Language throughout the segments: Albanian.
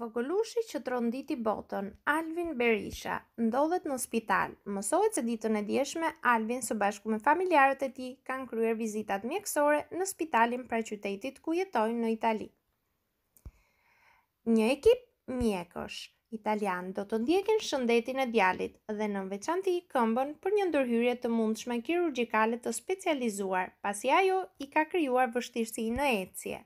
Vogëlushi që tronditi botën, Alvin Berisha, ndodhet në spital. Mësohet se ditën e djeshme, Alvin së bashku me familjarët e tij kanë kryer vizitat mjekësore në spitalin pranë qytetit ku jetojnë në Itali. Një ekip mjekësh italian do të ndjekin shëndetin e djalit dhe në veçanti këmbën për një ndërhyrje të mundshme kirurgjikale të specializuar, pasi ajo i ka krijuar vështirësi në ecje.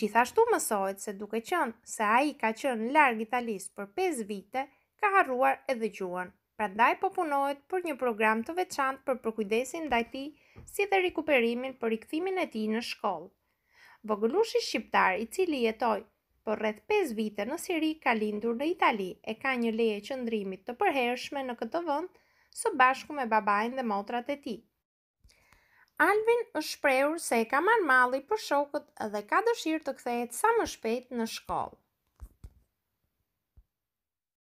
Gjithashtu mësohet se duke qenë se ai ka qenë larg Italisë për pesë vite, ka harruar edhe gjuhën, prandaj po punohet për një program të veçantë për përkujdesin ndaj tij si dhe rikuperimin për rikthimin e tij në shkollë. Vogëlushi shqiptar i cili jetoi për rreth pesë vite në Siri ka lindur në Itali e ka një leje qëndrimi të përhershme në këtë vend së bashku me babain dhe motrat e tij. Alvin është shprehur se e ka marrë malli për shokët dhe ka dëshirë të kthehet sa më shpejt në shkollë.